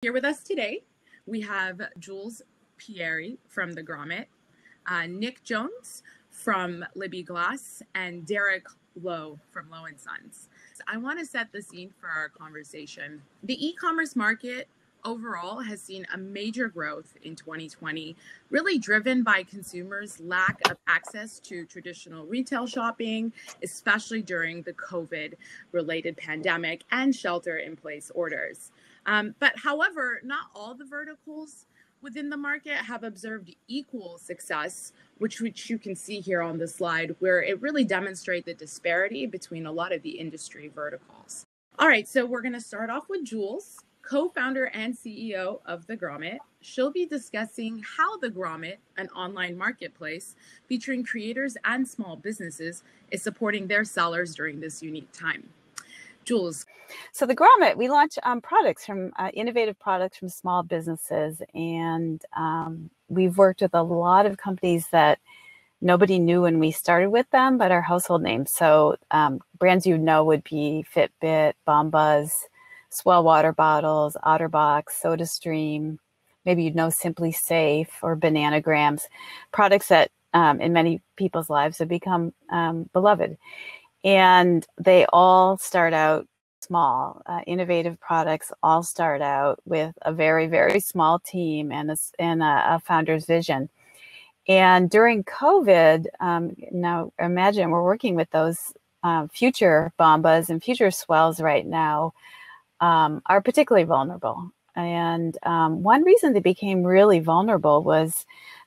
Here with us today, we have Jules Pieri from the Grommet, uh, Nick Jones from Libbey Glass, and Derek Lo from and Sons. I want to set the scene for our conversation. The e-commerce market overall has seen a major growth in 2020, really driven by consumers' lack of access to traditional retail shopping, especially during the COVID related pandemic and shelter in place orders. Um, but however, not all the verticals within the market have observed equal success, which, which you can see here on the slide, where it really demonstrates the disparity between a lot of the industry verticals. All right, so we're going to start off with Jules co-founder and CEO of The Grommet. She'll be discussing how The Grommet, an online marketplace featuring creators and small businesses, is supporting their sellers during this unique time. Jules. So the Grommet, we launch um, products from uh, innovative products from small businesses, and um, we've worked with a lot of companies that nobody knew when we started with them, but are household names. So um, brands you know would be Fitbit, Bombas, S'well water bottles, Otterbox, SodaStream, maybe you'd know SimpliSafe or Bananagrams, products that um, in many people's lives have become um, beloved. And they all start out small. Uh, innovative products all start out with a very, very small team and a, and a, a founder's vision. And during COVID, um, now imagine we're working with those uh, future Bombas and future S'wells right now um, are particularly vulnerable. And um, one reason they became really vulnerable was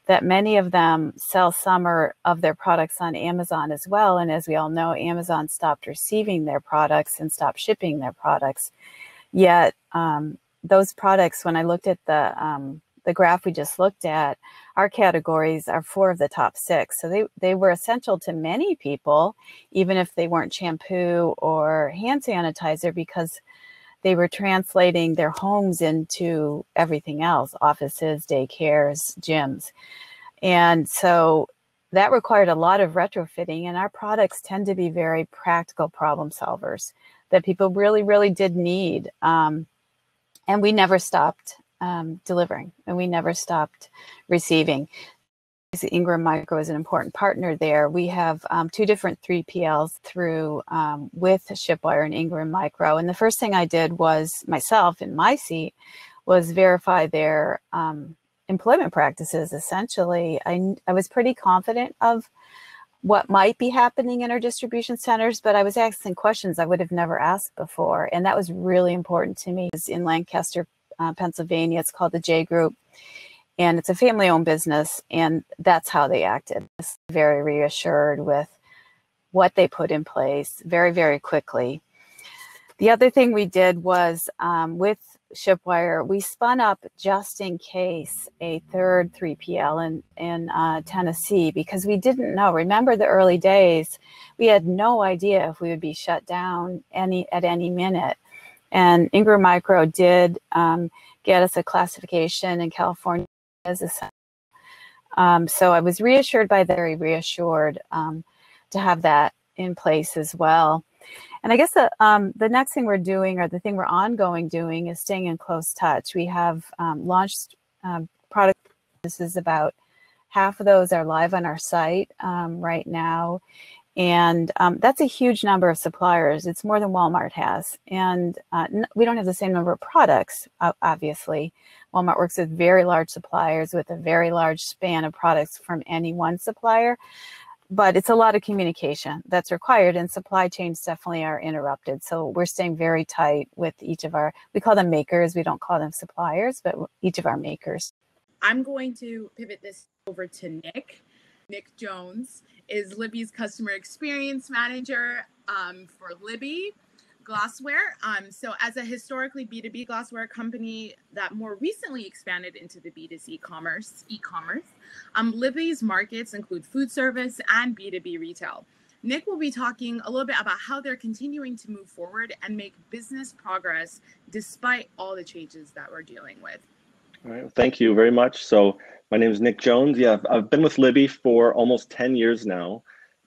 that many of them sell some of their products on Amazon as well. And as we all know, Amazon stopped receiving their products and stopped shipping their products. Yet um, those products, when I looked at the um, the graph we just looked at, our categories are four of the top six. So they, they were essential to many people, even if they weren't shampoo or hand sanitizer, because they were translating their homes into everything else offices, daycares, gyms. And so that required a lot of retrofitting, and our products tend to be very practical problem solvers that people really, really did need. Um, and we never stopped um, delivering and we never stopped receiving. Ingram Micro is an important partner there. We have um, two different 3PLs through um, with Shipwire and Ingram Micro. And the first thing I did was myself in my seat was verify their um, employment practices. Essentially, I, I was pretty confident of what might be happening in our distribution centers, but I was asking questions I would have never asked before. And that was really important to me. In Lancaster, uh, Pennsylvania. It's called the J Group and it's a family owned business and that's how they acted. Very reassured with what they put in place very very quickly. The other thing we did was um, with shipwire we spun up just in case a third 3pl in, in uh, tennessee because we didn't know. Remember the early days? We had no idea if we would be shut down any at any minute. And ingram micro did um, get us a classification in california as a um, so I was reassured by very reassured um, to have that in place as well. And I guess the, um, the next thing we're doing or the thing we're ongoing doing is staying in close touch. We have um, launched um, product. This is about half of those are live on our site um, right now. And um, that's a huge number of suppliers. It's more than Walmart has. And uh, we don't have the same number of products, obviously. Walmart works with very large suppliers with a very large span of products from any one supplier. But it's a lot of communication that's required, and supply chains definitely are interrupted. So we're staying very tight with each of our, we call them makers, we don't call them suppliers, but each of our makers. I'm going to pivot this over to Nick. Nick Jones is Libbey's customer experience manager um, for Libbey Glassware. Um, so, as a historically B2B glassware company that more recently expanded into the B2C commerce, e-commerce, um, Libbey's markets include food service and B2B retail. Nick will be talking a little bit about how they're continuing to move forward and make business progress despite all the changes that we're dealing with. All right, thank you very much. So, my name is Nick Jones. Yeah, I've been with Libbey for almost 10 years now.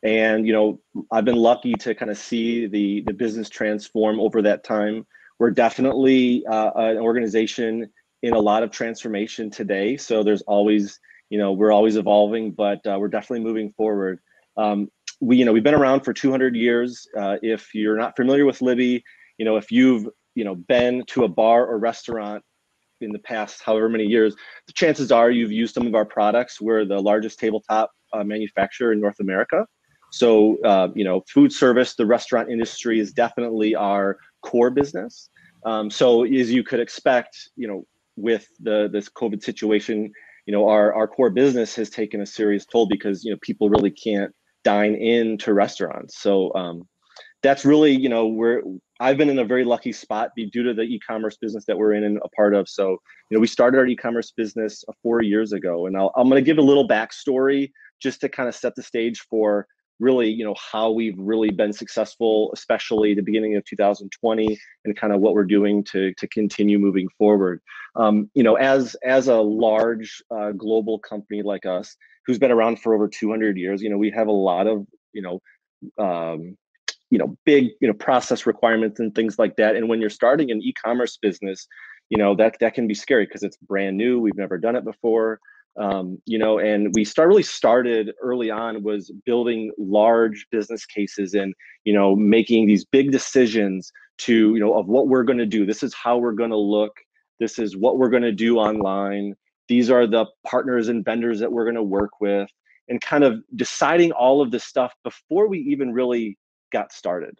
And, you know, I've been lucky to kind of see the, the business transform over that time. we're definitely uh, an organization in a lot of transformation today. So there's always, you know, we're always evolving, but uh, we're definitely moving forward. Um, we, you know, we've been around for 200 years. Uh, if you're not familiar with Libbey, you know, if you've, you know, been to a bar or restaurant in the past however many years, the chances are you've used some of our products. We're the largest tabletop uh, manufacturer in North America. So, uh, you know, food service, the restaurant industry is definitely our core business. Um, so, as you could expect, you know, with the this COVID situation, you know, our our core business has taken a serious toll because you know people really can't dine in to restaurants. So, um, that's really you know where I've been in a very lucky spot due to the e-commerce business that we're in and a part of. So, you know, we started our e-commerce business uh, four years ago, and I'll, I'm going to give a little backstory just to kind of set the stage for really you know how we've really been successful especially the beginning of 2020 and kind of what we're doing to to continue moving forward. Um, you know as as a large uh, global company like us who's been around for over 200 years you know we have a lot of you know um, you know big you know process requirements and things like that. And when you're starting an e-commerce business you know that that can be scary because it's brand new. We've never done it before um, you know and we start really started early on was building large business cases and you know making these big decisions to you know of what we're going to do. This is how we're going to look. This is what we're going to do online. These are the partners and vendors that we're going to work with and kind of deciding all of this stuff before we even really got started.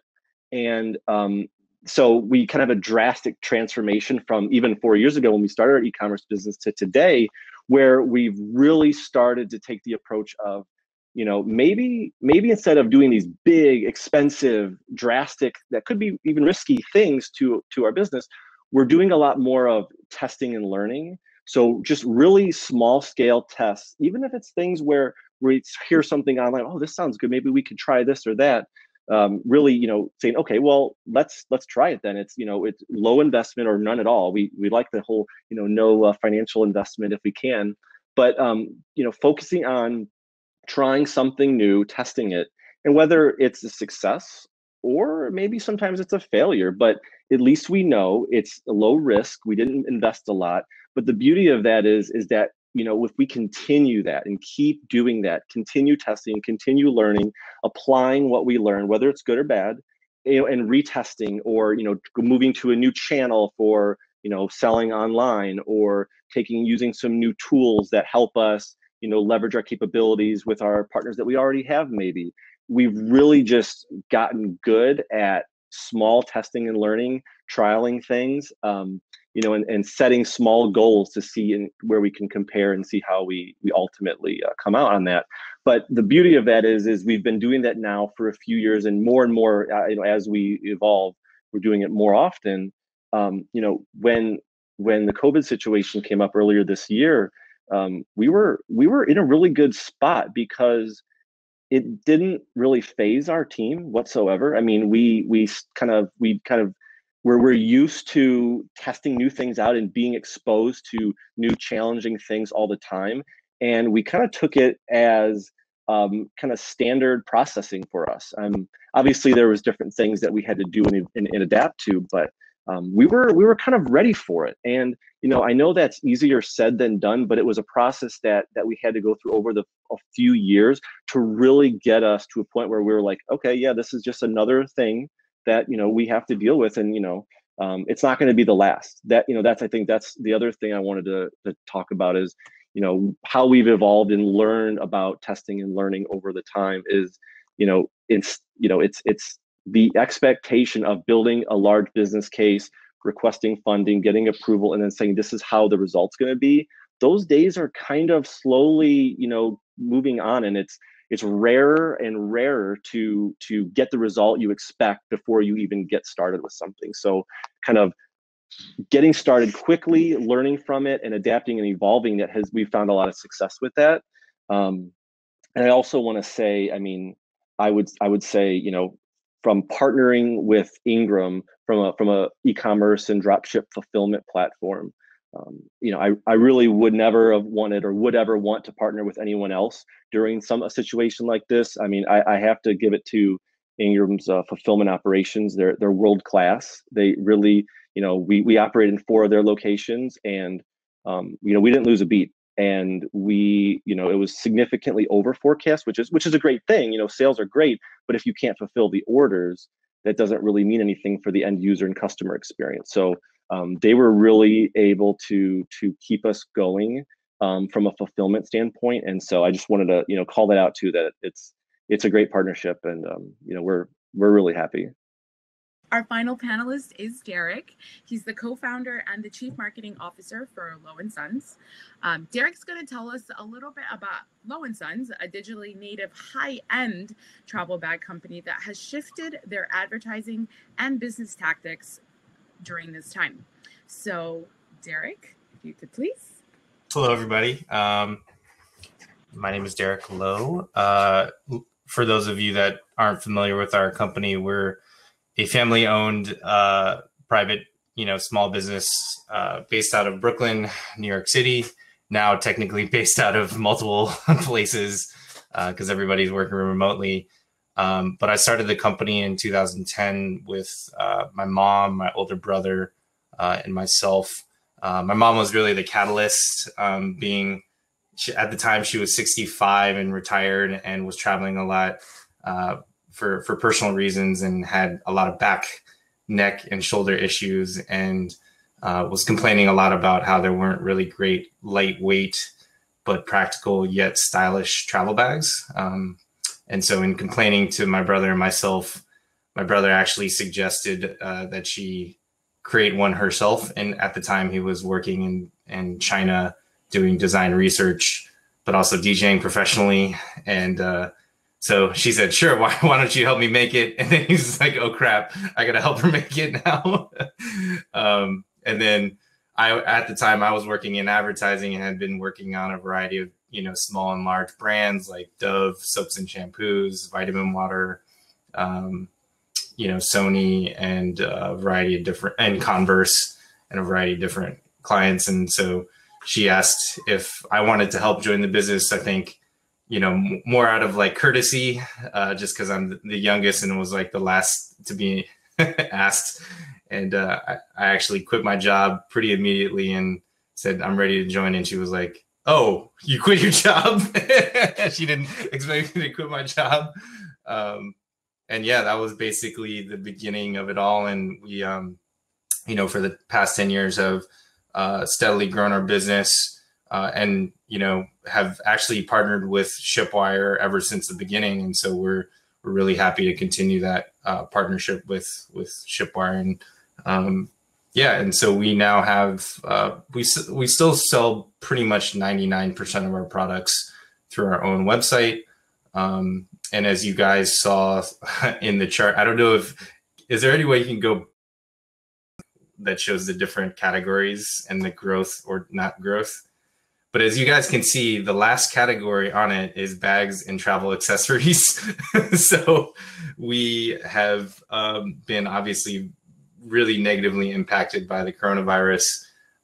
And um, so we kind of have a drastic transformation from even four years ago when we started our e-commerce business to today where we've really started to take the approach of you know maybe maybe instead of doing these big expensive drastic that could be even risky things to to our business we're doing a lot more of testing and learning. So just really small scale tests even if it's things where we hear something online oh this sounds good. Maybe we could try this or that um, really you know saying okay well let's let's try it then. It's you know it's low investment or none at all. We we like the whole you know no uh, financial investment if we can. But um, you know focusing on trying something new testing it and whether it's a success or maybe sometimes it's a failure but at least we know it's low risk. We didn't invest a lot. But the beauty of that is is that you know if we continue that and keep doing that continue testing continue learning applying what we learn whether it's good or bad you know and retesting or you know moving to a new channel for you know selling online or taking using some new tools that help us you know leverage our capabilities with our partners that we already have maybe. We've really just gotten good at small testing and learning trialing things um, you know, and, and setting small goals to see in, where we can compare and see how we we ultimately uh, come out on that. But the beauty of that is is we've been doing that now for a few years, and more and more, uh, you know, as we evolve, we're doing it more often. Um, you know, when when the COVID situation came up earlier this year, um, we were we were in a really good spot because it didn't really phase our team whatsoever. I mean, we we kind of we kind of where we're used to testing new things out and being exposed to new challenging things all the time and we kind of took it as um, kind of standard processing for us um, obviously there was different things that we had to do and, and, and adapt to but um, we were we were kind of ready for it. And you know i know that's easier said than done but it was a process that that we had to go through over the a few years to really get us to a point where we were like okay yeah this is just another thing that you know we have to deal with and you know um, it's not going to be the last. That you know that's i think that's the other thing i wanted to, to talk about is you know how we've evolved and learned about testing and learning over the time is you know it's you know it's it's the expectation of building a large business case requesting funding getting approval and then saying this is how the result's going to be those days are kind of slowly you know moving on and it's it's rarer and rarer to to get the result you expect before you even get started with something. So kind of getting started quickly learning from it and adapting and evolving that has we've found a lot of success with that. Um, and i also want to say i mean i would i would say you know from partnering with ingram from a from a e-commerce and dropship fulfillment platform um, you know, I, I really would never have wanted or would ever want to partner with anyone else during some a situation like this. I mean, I, I have to give it to Ingram's uh, fulfillment operations. They're they're world class. They really, you know, we we operate in four of their locations, and um, you know, we didn't lose a beat, and we, you know, it was significantly over forecast, which is which is a great thing. You know, sales are great, but if you can't fulfill the orders, that doesn't really mean anything for the end user and customer experience. So um, they were really able to to keep us going um, from a fulfillment standpoint, and so I just wanted to you know call that out too that it's it's a great partnership, and um, you know we're we're really happy. Our final panelist is Derek. He's the co-founder and the chief marketing officer for Lo and Sons. Um, Derek's going to tell us a little bit about Lo and Sons, a digitally native high-end travel bag company that has shifted their advertising and business tactics during this time. So, Derek, if you could please. Hello, everybody. Um, my name is Derek Lo. Uh, for those of you that aren't familiar with our company, we're a family-owned uh, private, you know, small business uh, based out of Brooklyn, New York City. Now, technically based out of multiple places because uh, everybody's working remotely. Um, but I started the company in 2010 with uh, my mom, my older brother, uh, and myself. Uh, my mom was really the catalyst, um, being she, at the time she was 65 and retired and was traveling a lot for for personal reasons and had a lot of back, neck, and shoulder issues and uh, was complaining a lot about how there weren't really great lightweight but practical yet stylish travel bags. Um, and so, in complaining to my brother and myself, my brother actually suggested uh, that she create one herself. And at the time, he was working in, in China doing design research, but also DJing professionally. And uh, so she said, "Sure, why, why don't you help me make it?" And then he's like, "Oh crap, I gotta help her make it now." um, and then I, at the time, I was working in advertising and had been working on a variety of you know small and large brands like Dove soaps and shampoos, vitamin water, um, you know Sony, and a variety of different and Converse and a variety of different clients. And so she asked if I wanted to help join the business. I think you know more out of like courtesy, uh, just because I'm the youngest and was like the last to be asked. And uh, I, I actually quit my job pretty immediately and said I'm ready to join. And she was like, oh, you quit your job. she didn't expect me to quit my job. Um, and yeah, that was basically the beginning of it all. And we, um, you know, for the past 10 years have uh, steadily grown our business uh, and, you know, have actually partnered with Shipwire ever since the beginning. And so we're, we're really happy to continue that uh, partnership with, with Shipwire. And, um, yeah, and so we now have uh, we we still sell pretty much ninety nine percent of our products through our own website. Um, and as you guys saw in the chart, I don't know if is there any way you can go that shows the different categories and the growth or not growth. But as you guys can see, the last category on it is bags and travel accessories. so we have um, been obviously really negatively impacted by the coronavirus.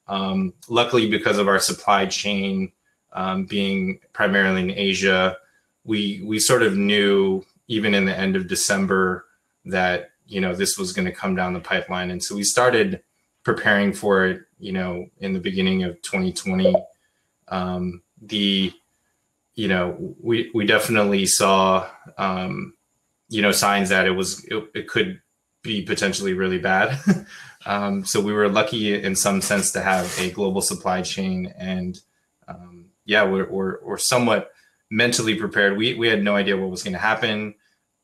Um, luckily, because of our supply chain um, being primarily in Asia, we we sort of knew even in the end of December that you know this was going to come down the pipeline, and so we started preparing for it. You know, in the beginning of 2020, um, the you know we we definitely saw um, you know signs that it was it, it could be potentially really bad. um, so we were lucky in some sense to have a global supply chain, and um, yeah, we're, we're, we're somewhat mentally prepared. We we had no idea what was going to happen,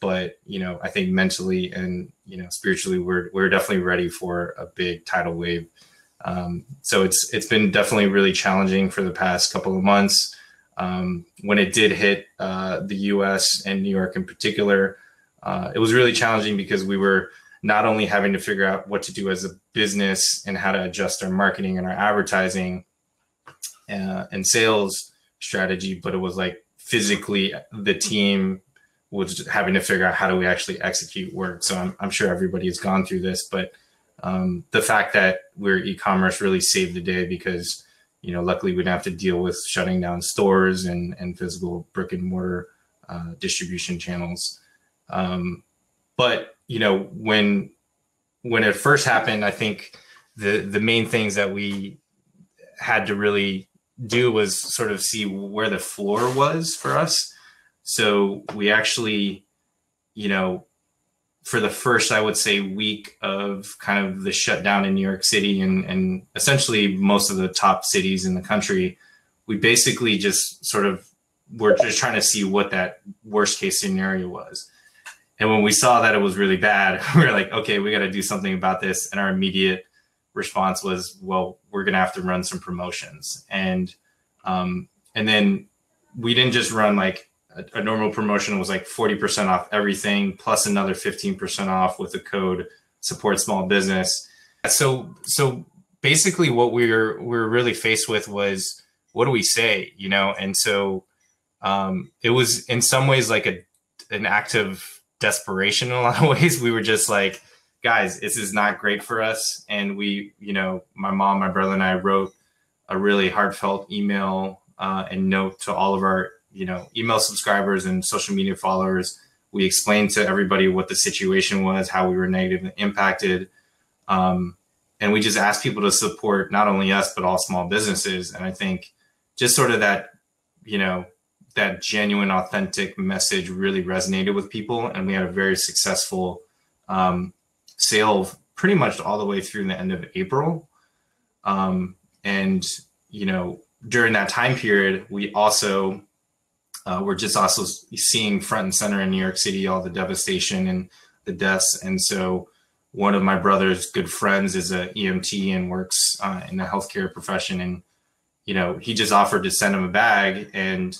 but you know, I think mentally and you know spiritually, we're we're definitely ready for a big tidal wave. Um, so it's it's been definitely really challenging for the past couple of months. Um, when it did hit uh, the U.S. and New York in particular, uh, it was really challenging because we were not only having to figure out what to do as a business and how to adjust our marketing and our advertising uh, and sales strategy, but it was like physically the team was having to figure out how do we actually execute work. So I'm, I'm sure everybody has gone through this, but um, the fact that we're e-commerce really saved the day because you know luckily we didn't have to deal with shutting down stores and and physical brick and mortar uh, distribution channels. Um, but you know, when when it first happened, I think the the main things that we had to really do was sort of see where the floor was for us. So we actually, you know, for the first, I would say, week of kind of the shutdown in New York City and, and essentially most of the top cities in the country, we basically just sort of were just trying to see what that worst case scenario was. And when we saw that it was really bad, we were like, okay, we got to do something about this. And our immediate response was, well, we're going to have to run some promotions. And um, and then we didn't just run like a, a normal promotion was like 40% off everything plus another 15% off with the code support small business. So so basically what we were we were really faced with was what do we say, you know? And so um, it was in some ways like a an act of desperation in a lot of ways. We were just like, guys, this is not great for us. And we, you know, my mom, my brother, and I wrote a really heartfelt email uh, and note to all of our, you know, email subscribers and social media followers. We explained to everybody what the situation was, how we were negatively impacted. Um, and we just asked people to support not only us, but all small businesses. And I think just sort of that, you know, that genuine, authentic message really resonated with people. And we had a very successful um, sale pretty much all the way through the end of April. Um, and, you know, during that time period, we also uh, were just also seeing front and center in New York City all the devastation and the deaths. And so one of my brother's good friends is a EMT and works uh, in the healthcare profession. And, you know, he just offered to send him a bag. And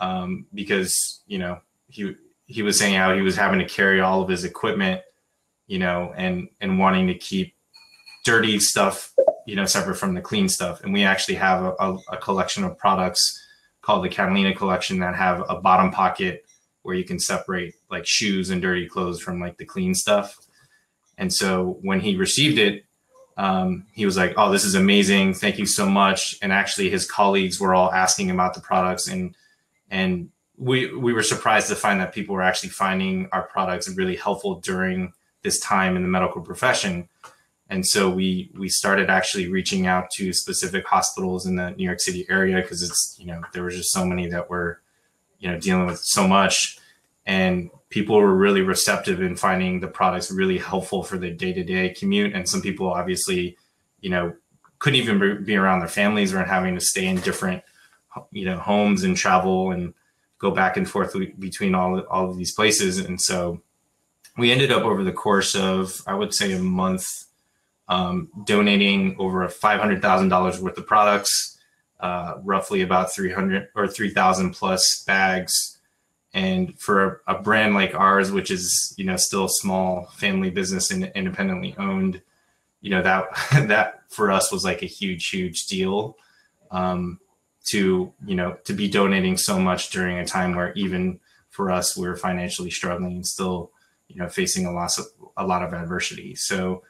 um, because, you know, he, he was saying how he was having to carry all of his equipment you know, and and wanting to keep dirty stuff, you know, separate from the clean stuff. And we actually have a, a, a collection of products called the Catalina collection that have a bottom pocket where you can separate like shoes and dirty clothes from like the clean stuff. And so when he received it, um, he was like, "Oh, this is amazing! Thank you so much." And actually, his colleagues were all asking about the products, and and we we were surprised to find that people were actually finding our products really helpful during this time in the medical profession. And so we we started actually reaching out to specific hospitals in the New York City area because it's you know there were just so many that were you know dealing with so much, and people were really receptive in finding the products really helpful for their day to day commute. And some people obviously you know couldn't even be around their families or having to stay in different you know homes and travel and go back and forth between all all of these places. And so we ended up over the course of I would say a month um, donating over five hundred thousand dollars worth of products, uh, roughly about three hundred or three thousand plus bags. And for a, a, brand like ours, which is you know still a small family business and independently owned, you know that that for us was like a huge huge deal um, to you know to be donating so much during a time where even for us we we're financially struggling and still you know facing a lot of a lot of adversity. So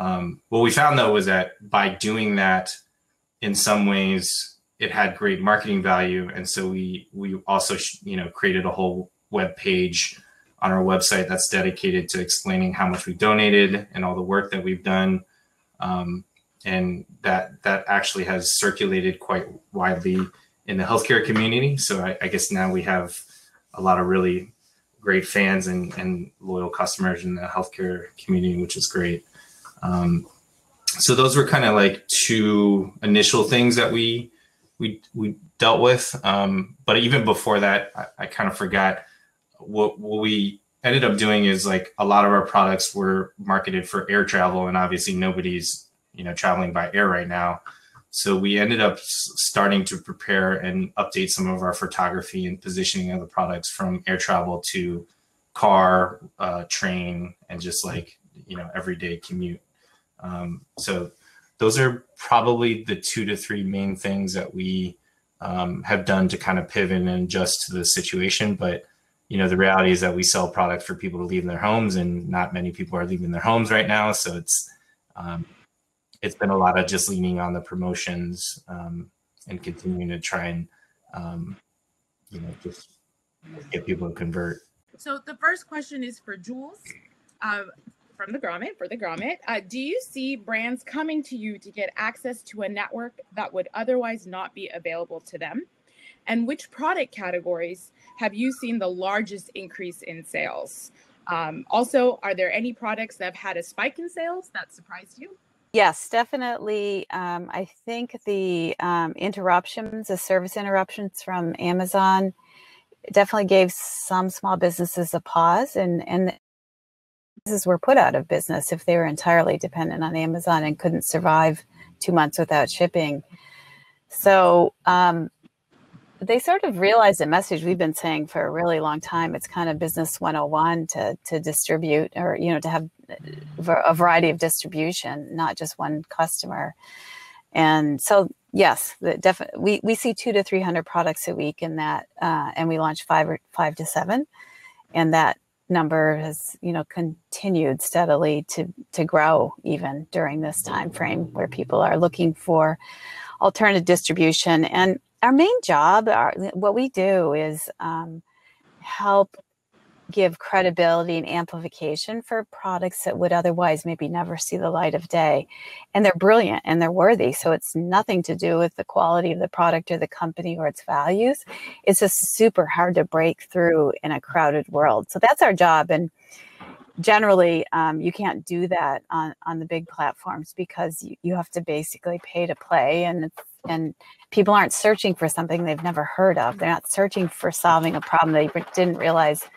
um, what we found though was that by doing that, in some ways, it had great marketing value, and so we we also you know created a whole web page on our website that's dedicated to explaining how much we donated and all the work that we've done. Um, and that that actually has circulated quite widely in the healthcare community. So I, I guess now we have a lot of really great fans and, and loyal customers in the healthcare community, which is great. Um, so those were kind of like two initial things that we we we dealt with. Um, but even before that, I, I kind of forgot what what we ended up doing is like a lot of our products were marketed for air travel, and obviously nobody's you know traveling by air right now. So we ended up starting to prepare and update some of our photography and positioning of the products from air travel to car, uh, train, and just like you know everyday commute. Um, so those are probably the two to three main things that we um, have done to kind of pivot and adjust to the situation. But you know the reality is that we sell products for people to leave their homes, and not many people are leaving their homes right now. So it's um, it's been a lot of just leaning on the promotions um, and continuing to try and um, you know just get people to convert. So the first question is for Jules. Uh, from the grommet for the grommet. Uh, do you see brands coming to you to get access to a network that would otherwise not be available to them? And which product categories have you seen the largest increase in sales? Um, also are there any products that have had a spike in sales that surprised you? Yes, definitely. Um, I think the um, interruptions, the service interruptions from Amazon, definitely gave some small businesses a pause, and and businesses were put out of business if they were entirely dependent on Amazon and couldn't survive two months without shipping. So um, they sort of realized a message we've been saying for a really long time. It's kind of business 101 to to distribute or you know to have a variety of distribution, not just one customer. And so yes, definitely we, we see two to three hundred products a week in that, uh, and we launch five or five to seven, and that number has you know continued steadily to to grow even during this time frame where people are looking for alternative distribution. And our main job, our, what we do is um, help give credibility and amplification for products that would otherwise maybe never see the light of day. And they're brilliant and they're worthy. So it's nothing to do with the quality of the product or the company or its values. It's just super hard to break through in a crowded world. So that's our job. And generally um, you can't do that on, on the big platforms because you, you have to basically pay to play and and people aren't searching for something they've never heard of they're not searching for solving a problem they didn't realize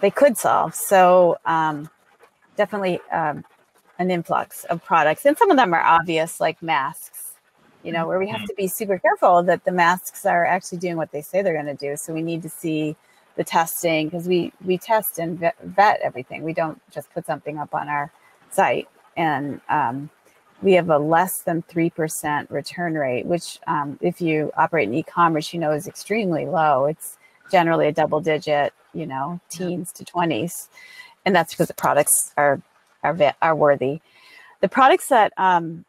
they could solve so um, definitely um, an influx of products and some of them are obvious like masks you know where we have mm-hmm. to be super careful that the masks are actually doing what they say they're going to do so we need to see the testing because we we test and vet, vet, everything. We don't just put something up on our site, and um, we have a less than three percent return rate, which um, if you operate in e-commerce, you know is extremely low. It's generally a double digit, you know, teens to twenties, and that's because the products are are are worthy. The products that um,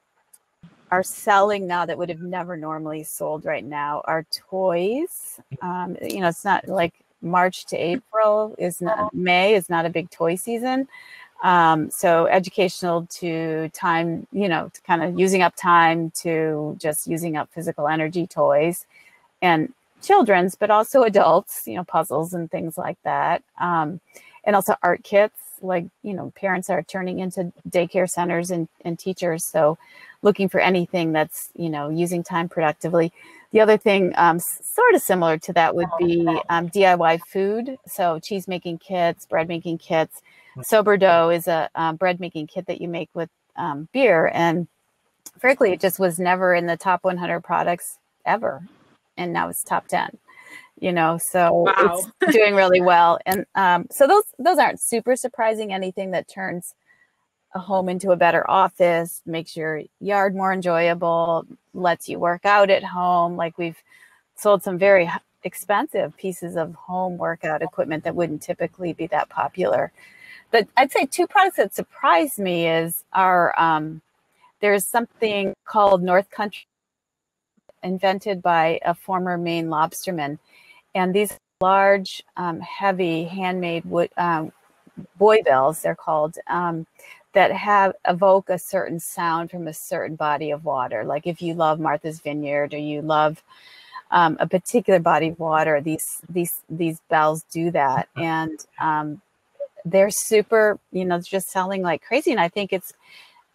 are selling now that would have never normally sold right now are toys. Um, you know, it's not like March to April is not May is not a big toy season. Um, so educational to time, you know, to kind of using up time to just using up physical energy toys and children's, but also adults, you know, puzzles and things like that. Um, and also art kits, like, you know, parents are turning into daycare centers and, and teachers. So looking for anything that's, you know, using time productively. The other thing, um, sort of similar to that, would be um, DIY food. So cheese making kits, bread making kits. Hmm. Soberdough is a um, bread making kit that you make with um, beer. And frankly, it just was never in the top 100 products ever. And now it's top 10 you know so wow. it's doing really well and um, so those those aren't super surprising anything that turns a home into a better office, makes your yard more enjoyable, lets you work out at home. Like we've sold some very expensive pieces of home workout equipment that wouldn't typically be that popular. But I'd say two products that surprised me is our um, there's something called North Country invented by a former Maine lobsterman, and these large, um, heavy handmade wood um, buoy bells they're called um, that have evoke a certain sound from a certain body of water. Like if you love Martha's Vineyard or you love um, a particular body of water, these these these bells do that, and um, they're super. You know, just selling like crazy. And I think it's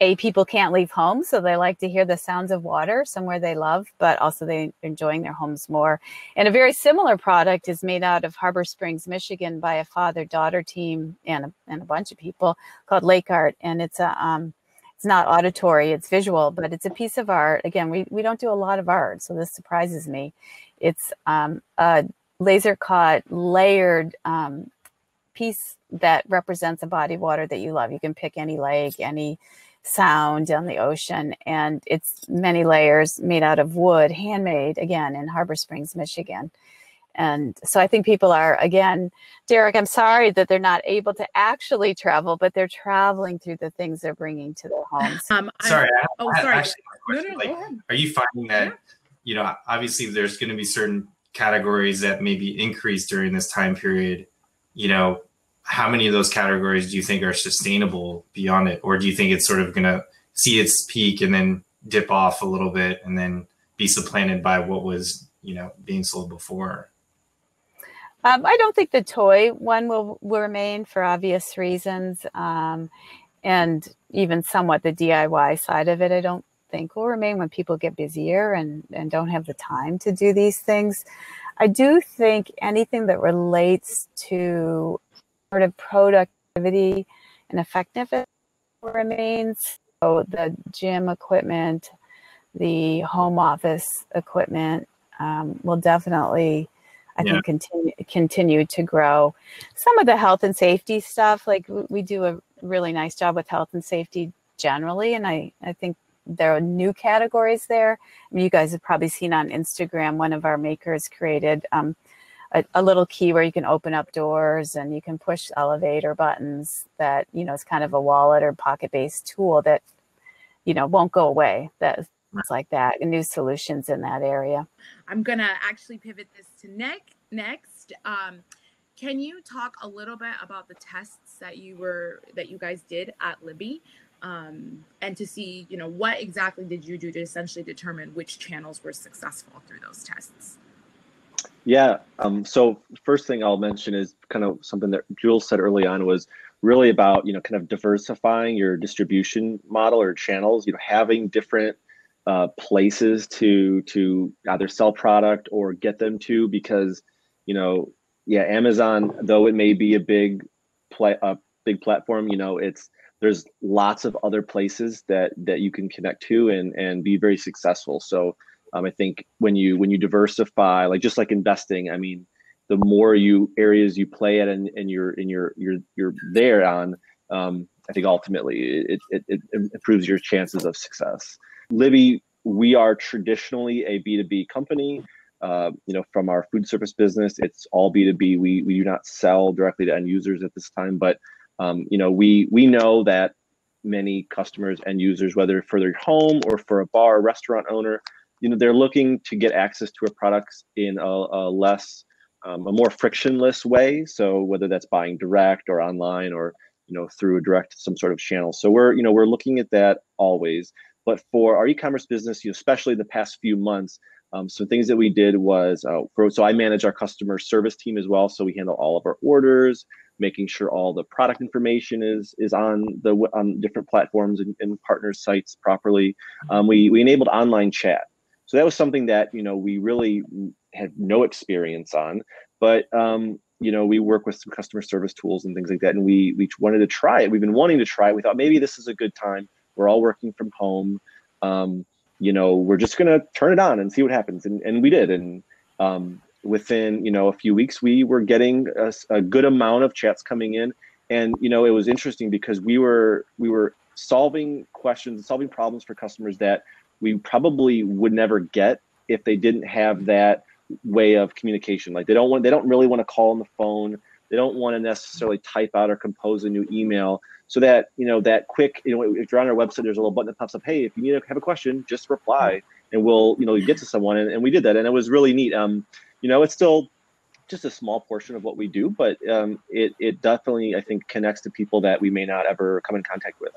a people can't leave home so they like to hear the sounds of water somewhere they love but also they're enjoying their homes more. And a very similar product is made out of harbor springs michigan by a father daughter team and a, and a bunch of people called lake art. And it's a um, it's not auditory it's visual but it's a piece of art. Again we, we don't do a lot of art so this surprises me. It's um, a laser cut layered um, piece that represents a body of water that you love. You can pick any lake any sound on the ocean. And it's many layers made out of wood, handmade again in Harbor Springs, Michigan. And so I think people are, again, Derek, I'm sorry that they're not able to actually travel, but they're traveling through the things they're bringing to their homes. Um, sorry. I, oh, I, sorry. Actually, no, no, like, are you finding that, yeah. you know, obviously there's going to be certain categories that maybe increase during this time period, you know, how many of those categories do you think are sustainable beyond it, or do you think it's sort of going to see its peak and then dip off a little bit and then be supplanted by what was you know being sold before? Um, I don't think the toy one will, will remain for obvious reasons. Um, and even somewhat the DIY side of it, I don't think will remain when people get busier and, and don't have the time to do these things. I do think anything that relates to sort of productivity and effectiveness remains. So the gym equipment, the home office equipment um, will definitely I yeah. think continue continue to grow. Some of the health and safety stuff, like we do a really nice job with health and safety generally, and I I think there are new categories there. I mean, you guys have probably seen on Instagram one of our makers created um, a, a, little key where you can open up doors and you can push elevator buttons that you know is kind of a wallet or pocket based tool that you know won't go away. That like that, and new solutions in that area. I'm gonna actually pivot this to Nick next. Um, can you talk a little bit about the tests that you were that you guys did at Libbey, um, and to see you know what exactly did you do to essentially determine which channels were successful through those tests? Yeah. Um, so first thing I'll mention is kind of something that Jules said early on was really about you know kind of diversifying your distribution model or channels. You know, having different uh, places to to either sell product or get them to because you know yeah amazon though it may be a big play a big platform you know it's there's lots of other places that that you can connect to and and be very successful so um, i think when you when you diversify like just like investing i mean the more you areas you play at and, and you're and you're you're you're there on um, i think ultimately it, it, it improves your chances of success Libbey, we are traditionally a B2B company. Uh, you know, from our food service business, it's all B2B. We we do not sell directly to end users at this time, but um, you know, we we know that many customers and users, whether for their home or for a bar or restaurant owner, you know, they're looking to get access to our products in a, a less, um, a more frictionless way. So whether that's buying direct or online or you know through a direct some sort of channel. So we're you know we're looking at that always. But for our e-commerce business, you know, especially the past few months, um, some things that we did was uh, for, so I manage our customer service team as well. So we handle all of our orders, making sure all the product information is is on the on different platforms and, and partner sites properly. Um, we we enabled online chat. So that was something that you know we really had no experience on, but um, you know we work with some customer service tools and things like that, and we we wanted to try it. We've been wanting to try it. We thought maybe this is a good time we're all working from home. Um, you know, we're just gonna turn it on and see what happens, and and we did. And um, within you know a few weeks, we were getting a, a good amount of chats coming in, and you know it was interesting because we were we were solving questions, solving problems for customers that we probably would never get if they didn't have that way of communication. Like they don't want, they don't really want to call on the phone. They don't want to necessarily type out or compose a new email so that you know that quick you know if you're on our website there's a little button that pops up hey if you need to have a question just reply and we'll you know get to someone and, and we did that and it was really neat um you know it's still just a small portion of what we do but um, it, it definitely i think connects to people that we may not ever come in contact with.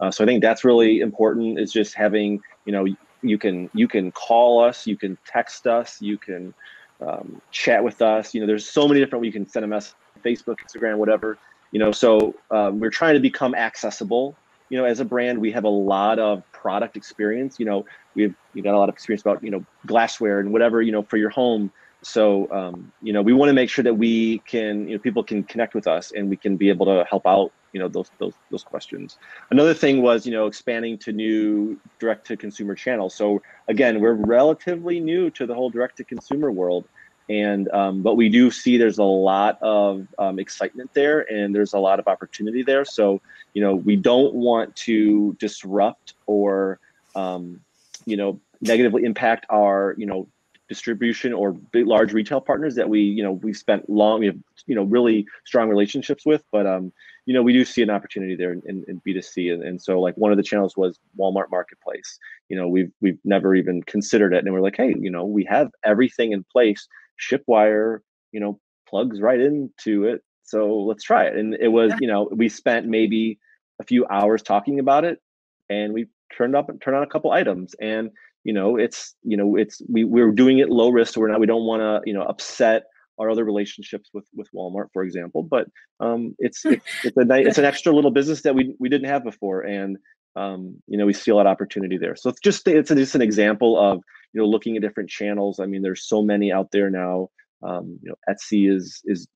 Uh, so i think that's really important is just having you know you can you can call us you can text us you can um, chat with us. You know there's so many different you can send a message facebook instagram whatever you know so um, we're trying to become accessible. You know as a brand we have a lot of product experience. You know we've we got a lot of experience about you know glassware and whatever you know for your home so um, you know we want to make sure that we can you know people can connect with us and we can be able to help out you know those those those questions. Another thing was you know expanding to new direct to consumer channels. So again we're relatively new to the whole direct to consumer world and um, but we do see there's a lot of um, excitement there and there's a lot of opportunity there. So you know we don't want to disrupt or um, you know negatively impact our you know distribution or big large retail partners that we you know we've spent long we have you know really strong relationships with but um you know we do see an opportunity there in, in, in b2c and, and so like one of the channels was walmart marketplace. You know we've we've never even considered it. And we're like hey you know we have everything in place. Shipwire, you know, plugs right into it. So let's try it. And it was, you know, we spent maybe a few hours talking about it, and we turned up and turned on a couple items. And you know, it's you know, it's we we're doing it low risk. So we're not we don't want to you know upset our other relationships with with Walmart, for example. But um, it's it's it's a it's an extra little business that we we didn't have before, and um, you know we see a lot of opportunity there. So it's just it's just an example of you know looking at different channels. I mean, there's so many out there now. Um, you know, Etsy is is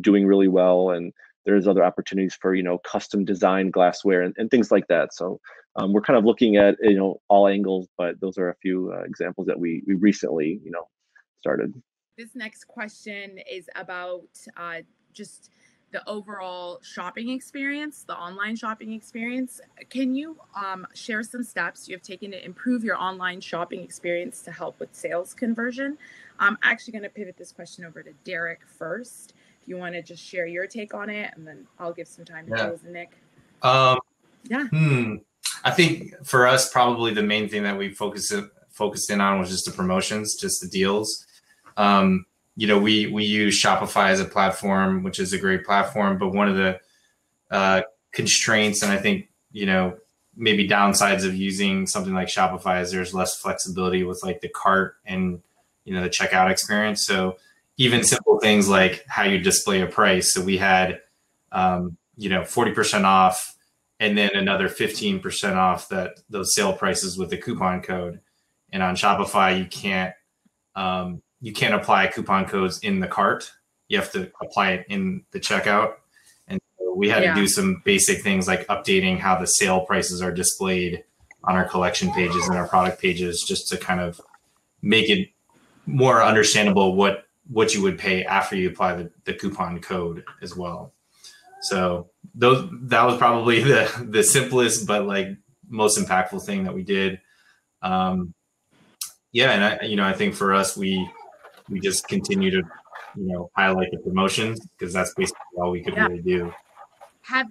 doing really well, and there's other opportunities for you know custom design glassware and, and things like that. So um, we're kind of looking at you know all angles, but those are a few uh, examples that we we recently you know started. This next question is about uh, just the overall shopping experience, the online shopping experience. Can you um, share some steps you have taken to improve your online shopping experience to help with sales conversion? I'm actually going to pivot this question over to Derek first. If you want to just share your take on it, and then I'll give some time to Yeah. Jules and Nick. Um, Yeah. Hmm. I think for us, probably the main thing that we focused focused in on was just the promotions, just the deals. Um, you know, we we use Shopify as a platform, which is a great platform, but one of the uh, constraints, and I think you know maybe downsides of using something like Shopify is there's less flexibility with like the cart and you know the checkout experience. So even simple things like how you display a price. So we had um, you know 40% off and then another 15% off that those sale prices with the coupon code and on shopify you can't um, you can't apply coupon codes in the cart you have to apply it in the checkout and so we had Yeah. to do some basic things like updating how the sale prices are displayed on our collection pages and our product pages just to kind of make it more understandable what what you would pay after you apply the, the coupon code as well so those that was probably the the simplest but like most impactful thing that we did. Um, yeah, and I you know I think for us we we just continue to you know highlight the promotions because that's basically all we could Yeah. really do. Have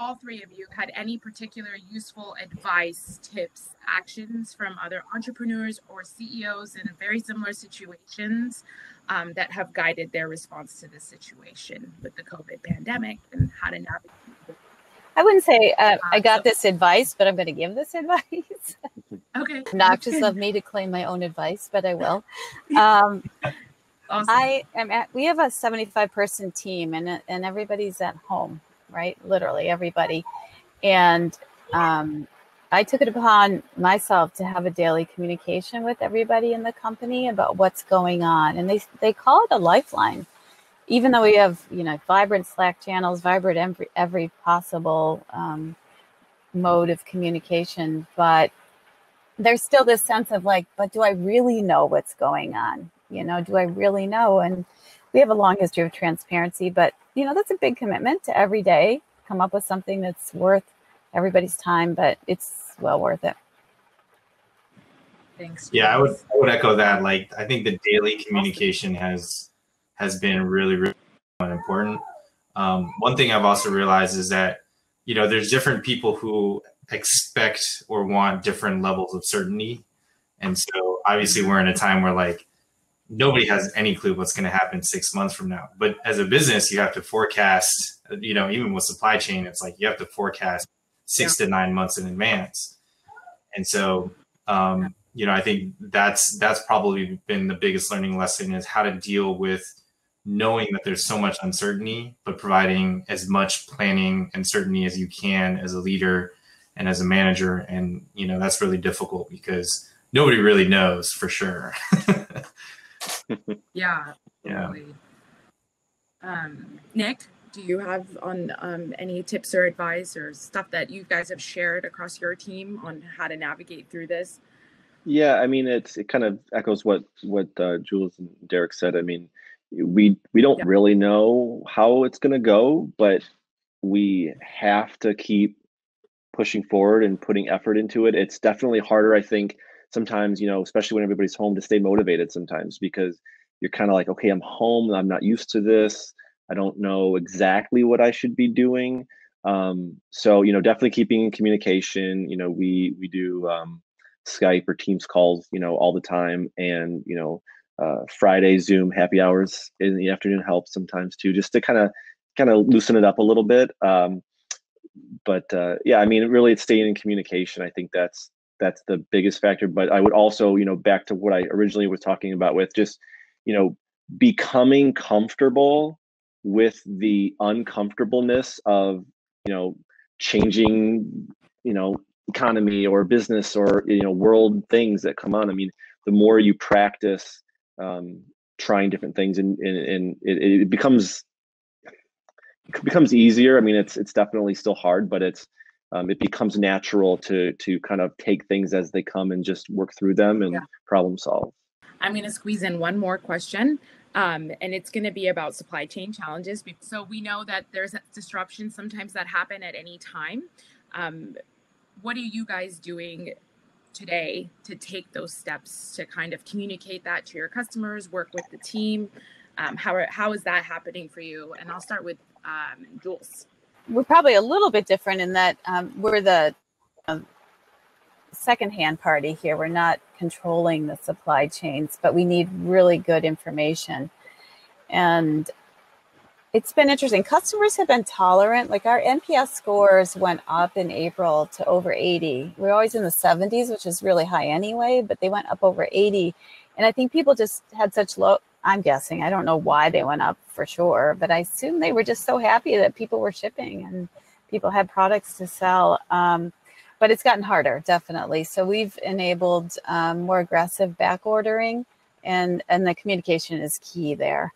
all three of you had any particular useful advice, tips, actions from other entrepreneurs or CEOs in very similar situations um, that have guided their response to this situation with the COVID pandemic and how to navigate? I wouldn't say uh, I Uh, got this advice, but I'm going to give this advice. Okay. Obnoxious of me to claim my own advice, but I will. Um, Awesome. I am at, we have a 75 person team and, and everybody's at home, right? Literally everybody. And um, I took it upon myself to have a daily communication with everybody in the company about what's going on. And they, they call it a lifeline. Even though we have, you know, vibrant Slack channels, vibrant every, every possible um, mode of communication, but there's still this sense of like, but do I really know what's going on? You know, do I really know? And we have a long history of transparency, but you know, that's a big commitment to every day come up with something that's worth everybody's time, but it's well worth it. Thanks. Yeah, I would I would echo that. Like I think the daily communication has has been really really important. Um, one thing I've also realized is that you know there's different people who expect or want different levels of certainty, and so obviously we're in a time where like nobody has any clue what's going to happen six months from now. But as a business, you have to forecast. You know, even with supply chain, it's like you have to forecast six to nine months in advance, and so um, you know, I think that's that's probably been the biggest learning lesson is how to deal with knowing that there's so much uncertainty, but providing as much planning and certainty as you can as a leader and as a manager. And you know, that's really difficult because nobody really knows for sure. Yeah. yeah. Um, Nick, do you have on um, any tips or advice or stuff that you guys have shared across your team on how to navigate through this? Yeah, I mean, it's it kind of echoes what what uh, Jules and Derek said. I mean, we we don't Yeah. really know how it's going to go, but we have to keep pushing forward and putting effort into it. It's definitely harder, I think, sometimes, you know, especially when everybody's home to stay motivated sometimes because you're kind of like, okay, I'm home, I'm not used to this. I don't know exactly what I should be doing. Um, so, you know, definitely keeping in communication. You know, we we do um, Skype or Teams calls, you know, all the time, and you know, uh, Friday Zoom happy hours in the afternoon helps sometimes too, just to kind of kind of loosen it up a little bit. Um, but uh, yeah, I mean, really, it's staying in communication. I think that's that's the biggest factor. But I would also, you know, back to what I originally was talking about with just, you know, becoming comfortable with the uncomfortableness of, you know, changing, you know, economy or business or you know world things that come on. I mean, the more you practice um, trying different things, and and, and it, it becomes it becomes easier. I mean, it's it's definitely still hard, but it's um, it becomes natural to to kind of take things as they come and just work through them and yeah. problem solve. I'm going to squeeze in one more question, um, and it's going to be about supply chain challenges. So we know that there's disruptions sometimes that happen at any time. Um, what are you guys doing today to take those steps to kind of communicate that to your customers, work with the team? Um, how, are, how is that happening for you? And I'll start with um, Jules we're probably a little bit different in that um, we're the um, second-hand party here. We're not controlling the supply chains, but we need really good information. And it's been interesting. Customers have been tolerant. Like our NPS scores went up in April to over 80. We're always in the 70s, which is really high anyway, but they went up over 80. And I think people just had such low, I'm guessing. I don't know why they went up for sure, but I assume they were just so happy that people were shipping and people had products to sell. Um, but it's gotten harder, definitely. So we've enabled um, more aggressive back ordering, and and the communication is key there.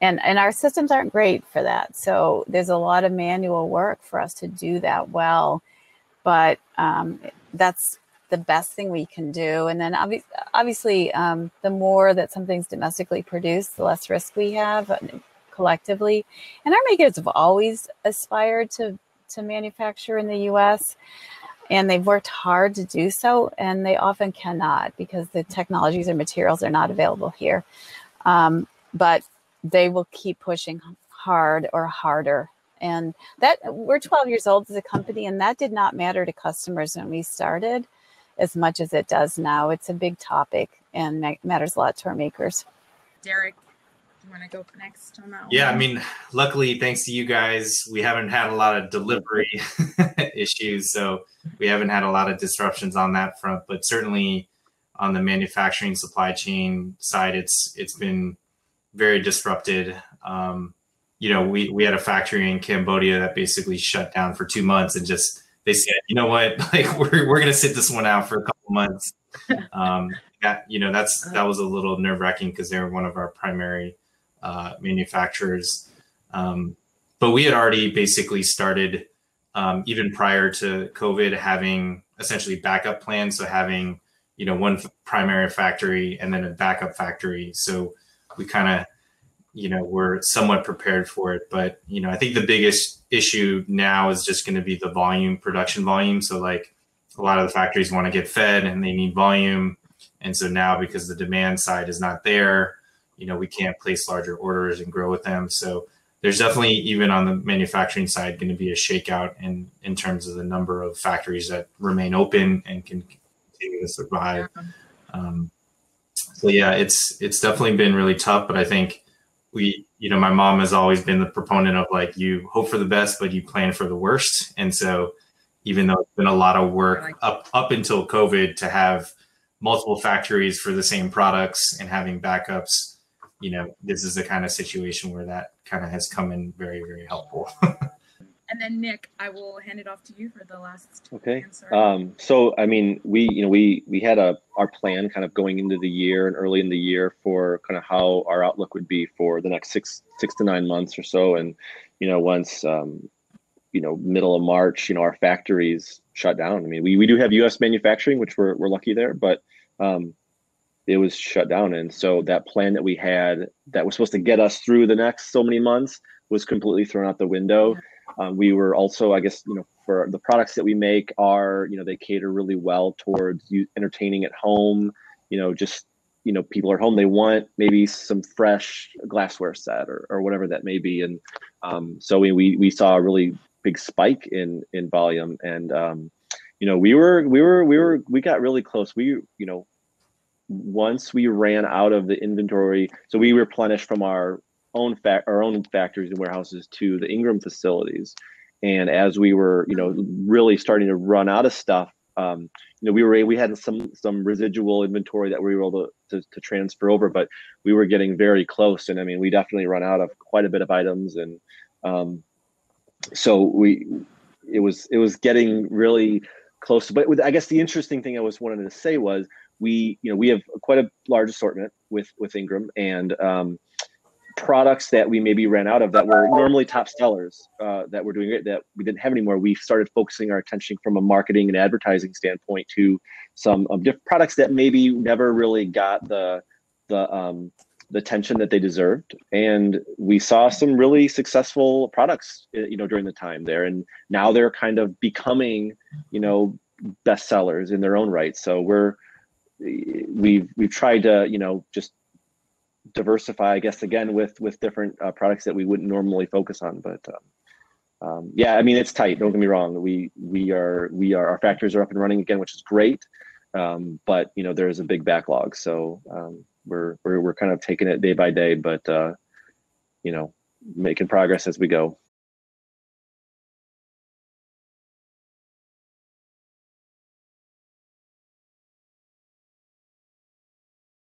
And and our systems aren't great for that. So there's a lot of manual work for us to do that well. But um, that's the best thing we can do. And then obvi- obviously, um, the more that something's domestically produced, the less risk we have uh, collectively. And our makers have always aspired to to manufacture in the U.S. And they've worked hard to do so, and they often cannot because the technologies or materials are not available here. Um, but they will keep pushing hard or harder and that we're 12 years old as a company and that did not matter to customers when we started as much as it does now. It's a big topic and matters a lot to our makers. Derek, do you want to go next on that? Yeah, one? I mean, luckily, thanks to you guys, we haven't had a lot of delivery issues, so we haven't had a lot of disruptions on that front. But certainly, on the manufacturing supply chain side, it's it's been very disrupted. Um, you know, we we had a factory in Cambodia that basically shut down for two months and just they said, you know what, like we're we're gonna sit this one out for a couple months. Um, that you know that's that was a little nerve wracking because they were one of our primary uh, manufacturers. Um, but we had already basically started um, even prior to COVID having essentially backup plans. So having you know one primary factory and then a backup factory. So we kind of you know we're somewhat prepared for it. But you know i think the biggest issue now is just going to be the volume production volume. So like a lot of the factories want to get fed and they need volume. And so now because the demand side is not there you know we can't place larger orders and grow with them. So there's definitely even on the manufacturing side going to be a shakeout in in terms of the number of factories that remain open and can continue to survive. Um, so yeah it's it's definitely been really tough. But i think we you know my mom has always been the proponent of like you hope for the best but you plan for the worst. And so even though it's been a lot of work up up until covid to have multiple factories for the same products and having backups you know this is the kind of situation where that kind of has come in very very helpful and then Nick, I will hand it off to you for the last. Okay. Um, so I mean, we you know we we had a our plan kind of going into the year and early in the year for kind of how our outlook would be for the next six six to nine months or so, and you know once um, you know middle of March, you know our factories shut down. I mean, we we do have U.S. manufacturing, which we're we're lucky there, but um, it was shut down, and so that plan that we had that was supposed to get us through the next so many months was completely thrown out the window. Yeah um, we were also, I guess, you know, for the products that we make are, you know, they cater really well towards you entertaining at home. You know, just you know, people are home. They want maybe some fresh glassware set or, or whatever that may be. And um, so we, we we saw a really big spike in in volume, and um, you know, we were we were we were we got really close. We you know, once we ran out of the inventory, so we replenished from our own our own factories and warehouses to the Ingram facilities. And as we were, you know, really starting to run out of stuff, um, you know, we were we had some some residual inventory that we were able to, to, to transfer over, but we were getting very close. And I mean, we definitely run out of quite a bit of items, and um, so we it was it was getting really close. But with, I guess the interesting thing I was wanted to say was we you know we have quite a large assortment with with Ingram and um, products that we maybe ran out of that were normally top sellers uh, that we're doing it that we didn't have anymore. We started focusing our attention from a marketing and advertising standpoint to some of different products that maybe never really got the the um, the attention that they deserved. And we saw some really successful products uh, you know during the time there. And now they're kind of becoming you know bestsellers in their own right. So we're we've we've tried to you know just diversify i guess again with with different uh, products that we wouldn't normally focus on but um, um, yeah i mean it's tight don't get me wrong. We we are we are our factories are up and running again which is great um, but you know there's a big backlog so um, we're, we're we're kind of taking it day by day but uh, you know making progress as we go